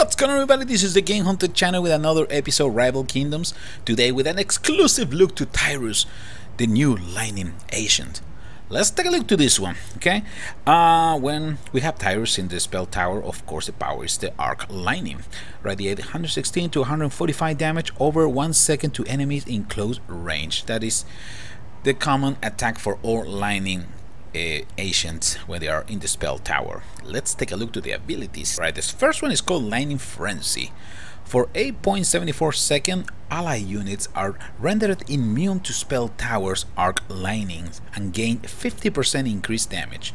What's going on everybody, this is the Game Hunter channel with another episode Rival Kingdoms. Today with an exclusive look to Tyrus, the new Lightning Ancient. Let's take a look to this one, okay? Uh, when we have Tyrus in the spell tower, of course the power is the Arc Lightning. Radiate 116 to 145 damage over 1 second to enemies in close range. That is the common attack for all Lightning uh, Ancients when they are in the spell tower. Let's take a look to the abilities. Right, this first one is called Lightning Frenzy. For 8.74 second, ally units are rendered immune to spell towers arc lightnings and gain 50% increased damage.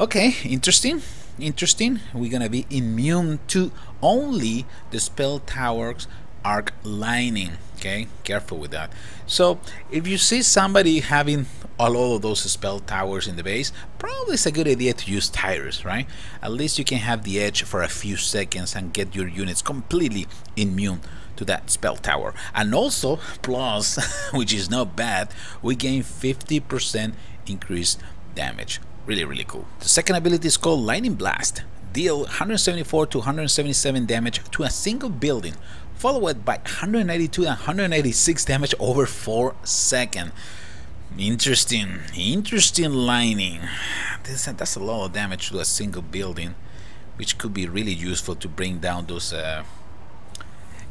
Okay, interesting. Interesting. We're gonna be immune to only the spell towers arc lightning. Okay, careful with that. So if you see somebody having all of those spell towers in the base, probably it's a good idea to use Tyrus, right? At least you can have the edge for a few seconds and get your units completely immune to that spell tower. And also, plus, which is not bad, we gain 50% increased damage. Really, really cool. The second ability is called Lightning Blast. Deal 174 to 177 damage to a single building, followed by 192 and 186 damage over 4 seconds. Interesting, interesting lining. This, that's a lot of damage to a single building, which could be really useful to bring down those uh,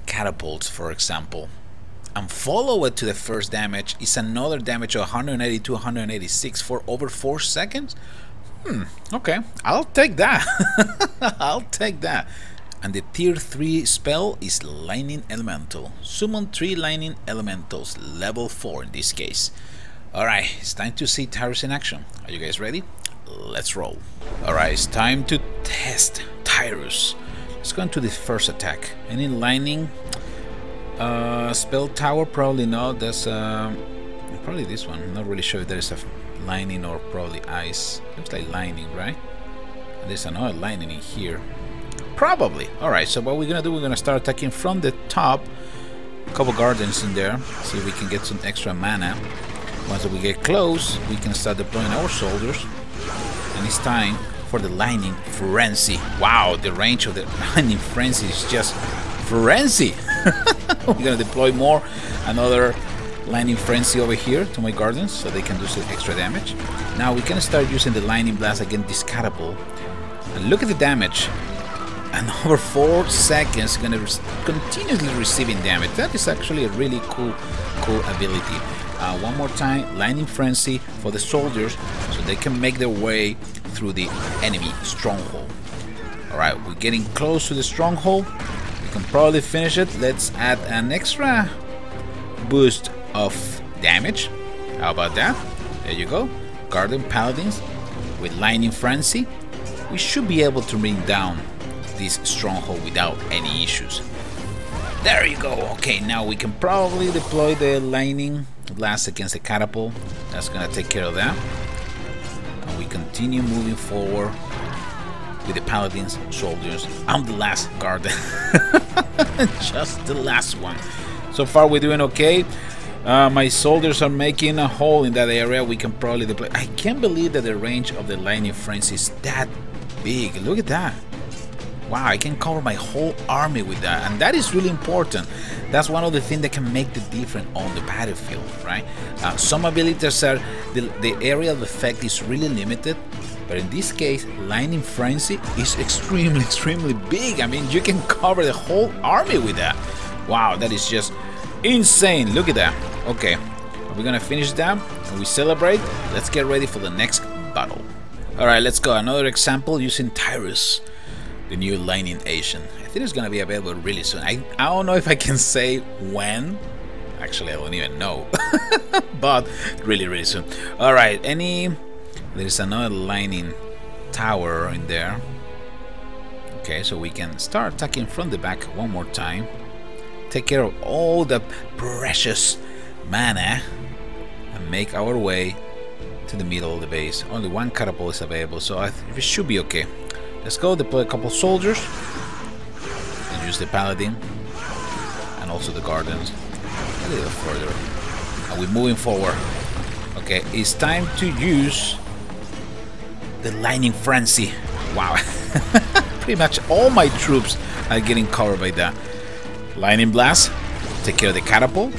catapults, for example. And follow it to the first damage is another damage of 182, 186 for over 4 seconds. Hmm, okay, I'll take that. I'll take that. And the tier 3 spell is Lightning Elemental. Summon 3 Lightning Elementals, level 4 in this case. Alright, it's time to see Tyrus in action. Are you guys ready? Let's roll. Alright, it's time to test Tyrus. Let's go into the first attack. Any lightning? Uh, spell tower? Probably not. That's uh, probably this one. I'm not really sure if there is a lightning or probably ice. Looks like lightning, right? There's another lightning in here. Probably. Alright, so what we're gonna do, we're gonna start attacking from the top. A couple gardens in there. See if we can get some extra mana. Once we get close, we can start deploying our soldiers. And it's time for the Lightning Frenzy. Wow, the range of the Lightning Frenzy is just frenzy. We're gonna deploy more. Another Lightning Frenzy over here to my gardens so they can do some extra damage. Now we can start using the Lightning Blast against this catapult. And look at the damage. And over 4 seconds, gonna re continuously receiving damage. That is actually a really cool, cool ability. Uh, one more time, Lightning Frenzy for the soldiers so they can make their way through the enemy stronghold. Alright, we're getting close to the stronghold. We can probably finish it. Let's add an extra boost of damage. How about that? There you go. Garden Paladins with Lightning Frenzy. We should be able to bring down this stronghold without any issues. There you go. Okay, now we can probably deploy the lightning blast against the catapult. That's gonna take care of that. And we continue moving forward with the paladins, soldiers. I'm the last guard. Just the last one. So far we're doing okay. Uh, my soldiers are making a hole in that area. We can probably deploy. I can't believe that the range of the lightning frenzy is that big. Look at that wow I can cover my whole army with that. And that is really important. That's one of the things that can make the difference on the battlefield right? Uh, some abilities are the, the area of effect is really limited but in this case lightning frenzy is extremely extremely big. I mean you can cover the whole army with that. Wow that is just insane. Look at that. Okay we're gonna finish that? And we celebrate? Let's get ready for the next battle. Alright, let's go. Another example using Tyrus the new Lightning Ancient. I think it's gonna be available really soon. I, I don't know if I can say when. Actually, I don't even know. but really, really soon. Alright, any... There's another Lightning Tower in there. Okay, so we can start attacking from the back one more time. Take care of all the precious mana. And make our way to the middle of the base. Only one catapult is available, so I it should be okay. Let's go deploy a couple soldiers and use the paladin and also the gardens a little further. And we're moving forward. Okay, it's time to use the lightning frenzy. Wow. Pretty much all my troops are getting covered by that. Lightning Blast, take care of the catapult.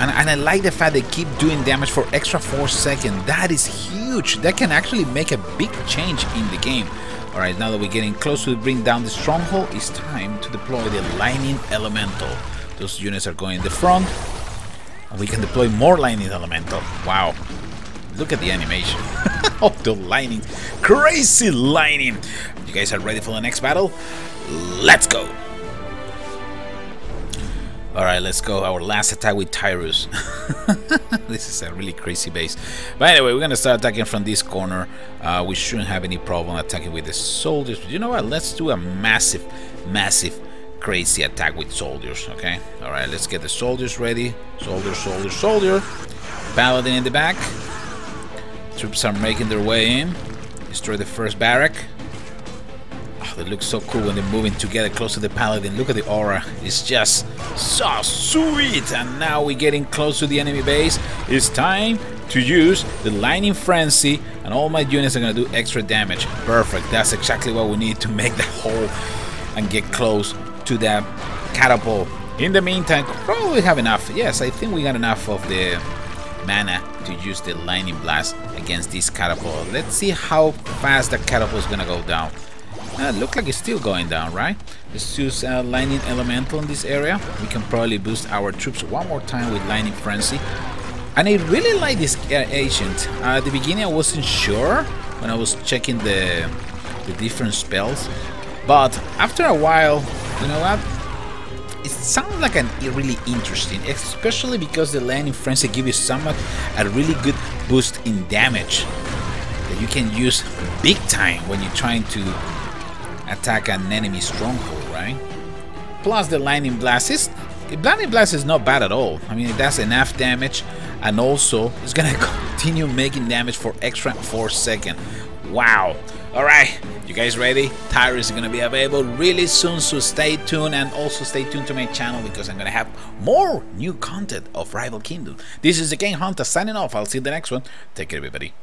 And, and I like the fact they keep doing damage for extra 4 seconds. That is huge. That can actually make a big change in the game. Alright, now that we're getting close to bring down the stronghold, it's time to deploy the Lightning Elemental. Those units are going in the front. And we can deploy more Lightning Elemental. Wow. Look at the animation of the lightning. Crazy lightning. You guys are ready for the next battle? Let's go. Alright, let's go. Our last attack with Tyrus. this is a really crazy base. But anyway, we're going to start attacking from this corner. Uh, we shouldn't have any problem attacking with the soldiers. But you know what? Let's do a massive, massive, crazy attack with soldiers. Okay? Alright, let's get the soldiers ready. Soldier, soldier, soldier. Paladin in the back. Troops are making their way in. Destroy the first barrack. Oh, they look so cool when they're moving together close to the paladin. Look at the aura. It's just so sweet. And now we're getting close to the enemy base. It's time to use the lightning frenzy and all my units are going to do extra damage. Perfect. That's exactly what we need to make the hole and get close to that catapult. In the meantime, oh, probably have enough. Yes, I think we got enough of the mana to use the lightning blast against this catapult. Let's see how fast the catapult is gonna go down. Uh, look like it's still going down, right? Let's use uh, lightning elemental in this area. We can probably boost our troops one more time with lightning frenzy. And I really like this uh, ancient. Uh, at the beginning, I wasn't sure when I was checking the the different spells, but after a while, you know what? it sounds like an really interesting, especially because the lightning frenzy gives you somewhat a really good boost in damage that you can use big time when you're trying to attack an enemy stronghold, right? Plus the lightning blast is lightning blast is not bad at all. I mean it does enough damage and also it's gonna continue making damage for extra 4 seconds. Wow. Alright, you guys ready? Tyrus is to be available really soon, so stay tuned and also stay tuned to my channel because I'm to have more new content of Rival Kingdom. This is the Game Hunter signing off. I'll see you the next one. Take care, everybody.